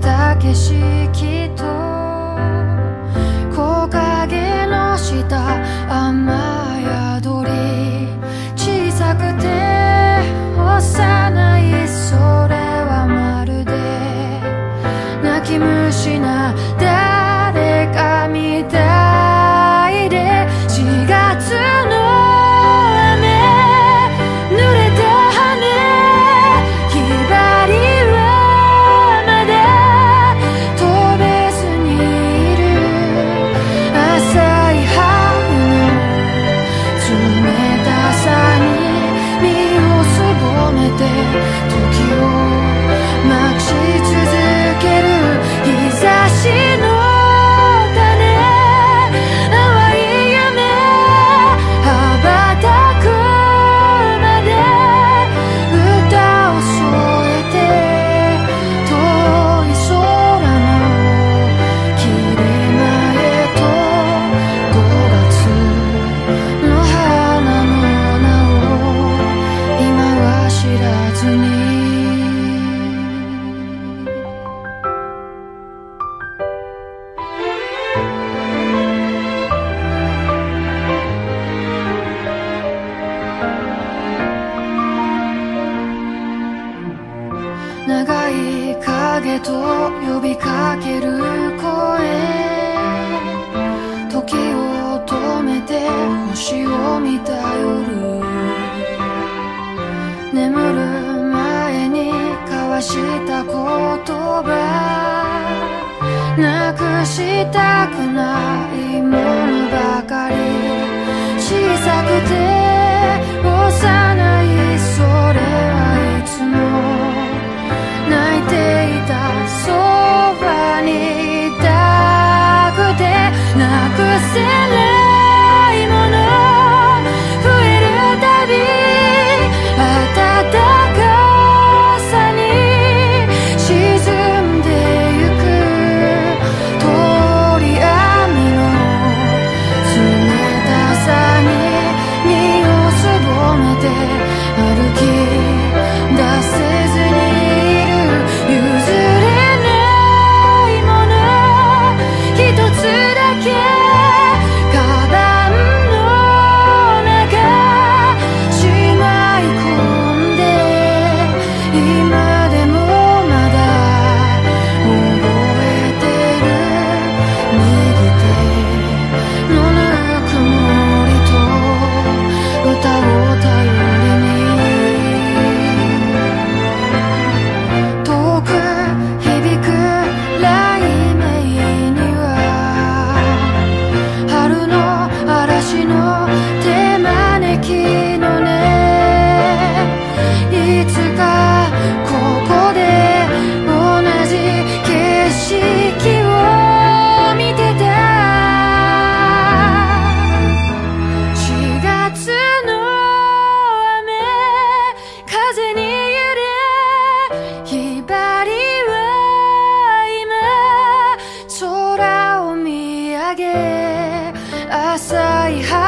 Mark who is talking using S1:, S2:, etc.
S1: た景色と木陰の下と呼びかける声時を止めて星を見た夜眠る前に交わした言葉なくしたくないものばかり小さくて幼い say hi